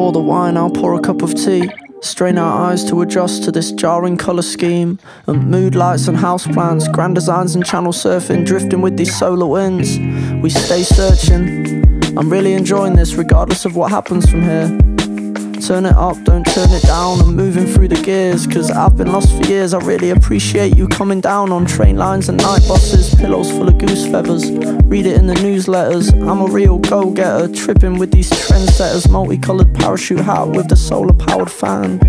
pour the wine, I'll pour a cup of tea. Strain our eyes to adjust to this jarring colour scheme. And mood lights and houseplants, grand designs and channel surfing, drifting with these solar winds. We stay searching. I'm really enjoying this, regardless of what happens from here. Turn it up, don't turn it down. I'm moving through the gears, cause I've been lost for years. I really appreciate you coming down on train lines and night buses, pillows full of goose feathers. Read it in the newsletters. I'm a real go getter, tripping with these trendsetters. Multicolored parachute hat with the solar powered fan.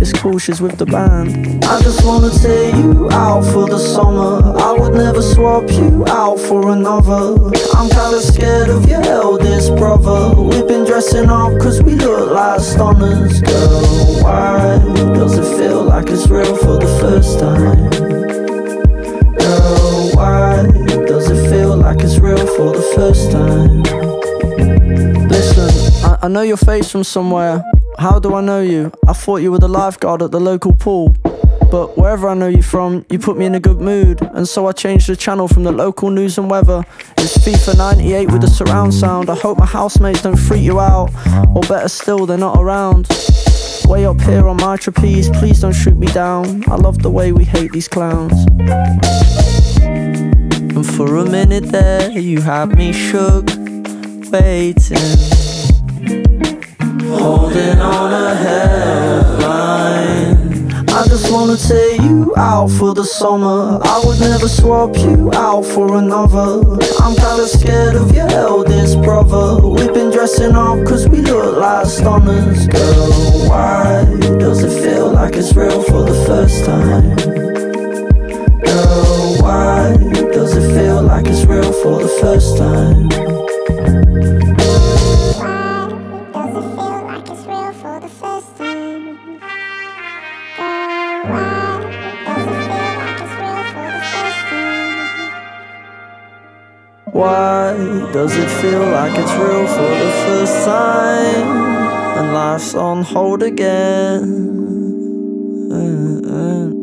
It's cool, she's with the band. I just wanna take you out for the summer. I would never swap you out for another. I'm kinda scared of your eldest brother. We've been dressing stunners, girl. Why does it feel like it's real for the first time? Girl, why does it feel like it's real for the first time? Listen, I, I know your face from somewhere. How do I know you? I thought you were the lifeguard at the local pool. But wherever I know you from, you put me in a good mood. And so I changed the channel from the local news and weather. It's FIFA 98 with the surround sound. I hope my housemates don't freak you out. Or better still, they're not around. Way up here on my trapeze, please don't shoot me down. I love the way we hate these clowns. And for a minute there, you had me shook, waiting. Out for the summer. I would never swap you out for another. I'm kinda scared of your eldest brother. We've been dressing up cause we look like stunners. Girl, why does it feel like it's real for the first time? Girl, why does it feel like it's real for the first time? Why does it feel like it's real for the first time? And life's on hold again. Mm, mm.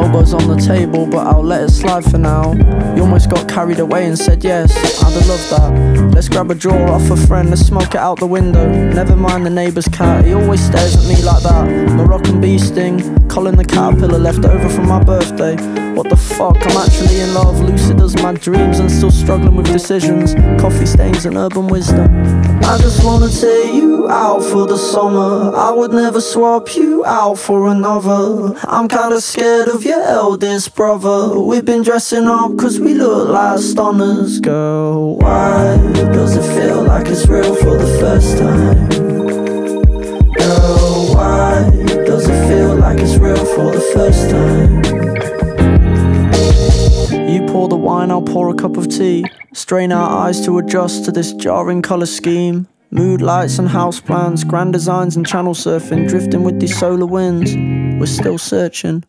Elbow's on the table, but I'll let it slide for now. You almost got carried away and said yes, I'd have loved that. Let's grab a drawer off a friend, let's smoke it out the window. Never mind the neighbour's cat, he always stares at me like that. Moroccan bee sting, Colin the caterpillar left over from my birthday. What the fuck, I'm actually in love, lucid as my dreams and still struggling with decisions. Coffee stains and urban wisdom. I just wanna take you out for the summer. I would never swap you out for another. I'm kinda scared of your oh, eldest brother. We've been dressing up cause we look like stunners. Girl, why does it feel like it's real for the first time? Girl, why does it feel like it's real for the first time? You pour the wine, I'll pour a cup of tea. Strain our eyes to adjust to this jarring colour scheme. Mood lights and houseplants, grand designs and channel surfing, drifting with these solar winds. We're still searching.